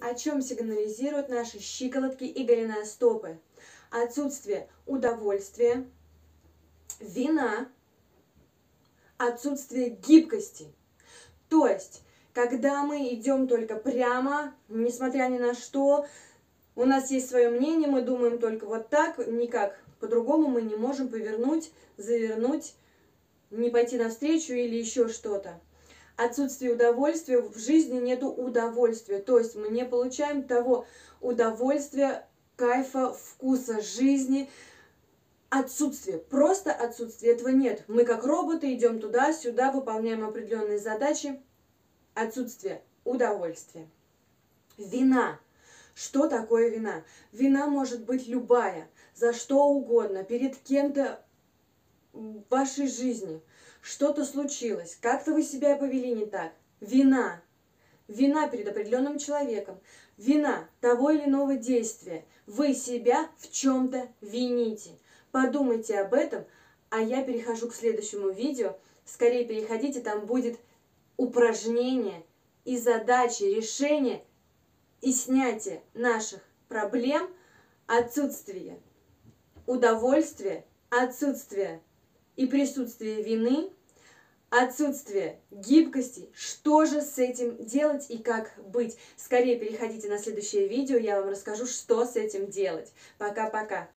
О чем сигнализируют наши щиколотки и голеностопы? Отсутствие удовольствия, вина, отсутствие гибкости. То есть, когда мы идем только прямо, несмотря ни на что, у нас есть свое мнение, мы думаем только вот так, никак по-другому мы не можем повернуть, завернуть, не пойти навстречу или еще что-то отсутствие удовольствия, в жизни нету удовольствия. То есть мы не получаем того удовольствия, кайфа, вкуса жизни, отсутствие, просто отсутствие, этого нет. Мы как роботы идем туда-сюда, выполняем определенные задачи, отсутствие удовольствия. Вина. Что такое вина? Вина может быть любая, за что угодно, перед кем-то вашей жизни – что-то случилось, как-то вы себя повели не так. Вина. Вина перед определенным человеком. Вина того или иного действия. Вы себя в чем-то вините. Подумайте об этом, а я перехожу к следующему видео. Скорее переходите, там будет упражнение и задачи, решения и снятие наших проблем, отсутствие удовольствия, отсутствие и присутствие вины, отсутствие гибкости. Что же с этим делать и как быть? Скорее переходите на следующее видео, я вам расскажу, что с этим делать. Пока-пока.